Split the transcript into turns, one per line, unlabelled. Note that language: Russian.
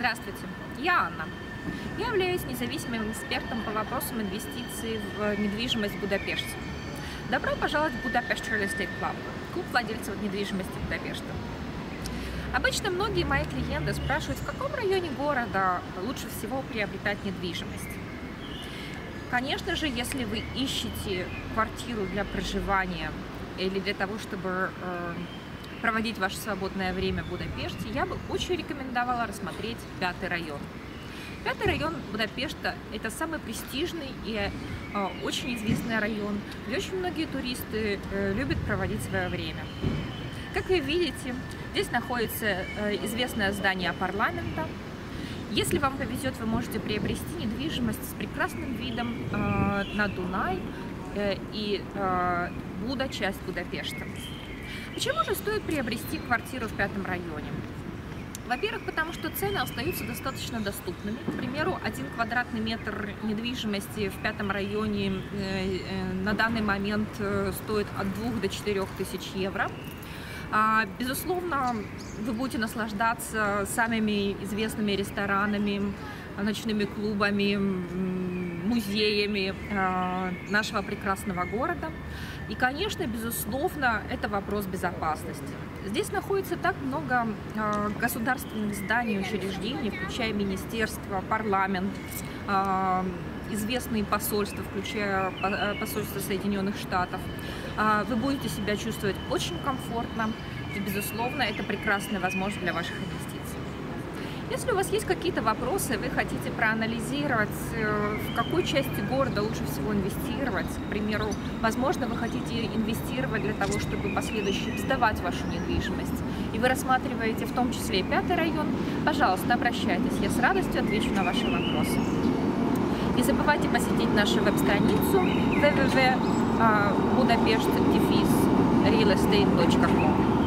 Здравствуйте, я Анна. Я являюсь независимым экспертом по вопросам инвестиций в недвижимость в Будапеште. Добро пожаловать в Будапешт Real Estate Club, клуб владельцев недвижимости Будапешта. Обычно многие мои клиенты спрашивают, в каком районе города лучше всего приобретать недвижимость. Конечно же, если вы ищете квартиру для проживания или для того, чтобы э, проводить ваше свободное время в Будапеште, я бы очень рекомендовала рассмотреть пятый район. Пятый район Будапешта – это самый престижный и э, очень известный район, где очень многие туристы э, любят проводить свое время. Как вы видите, здесь находится э, известное здание парламента. Если вам повезет, вы можете приобрести недвижимость с прекрасным видом на Дунай и Буда, часть Будапешта. Почему же стоит приобрести квартиру в пятом районе? Во-первых, потому что цены остаются достаточно доступными. К примеру, один квадратный метр недвижимости в пятом районе э, э, на данный момент э, стоит от 2 до 4 тысяч евро. А, безусловно, вы будете наслаждаться самыми известными ресторанами, ночными клубами, музеями нашего прекрасного города. И, конечно, безусловно, это вопрос безопасности. Здесь находится так много э, государственных зданий, учреждений, включая министерство, парламент, э, известные посольства, включая посольство Соединенных Штатов. Э, вы будете себя чувствовать очень комфортно, и, безусловно, это прекрасная возможность для ваших инвестиций. Если у вас есть какие-то вопросы, вы хотите проанализировать, э, в какой части города лучше всего инвестировать, к примеру, возможно, вы хотите инвестировать для того, чтобы последующие сдавать вашу недвижимость, и вы рассматриваете в том числе и пятый район, пожалуйста, обращайтесь, я с радостью отвечу на ваши вопросы. Не забывайте посетить нашу веб-страницу www.budapest-realestate.com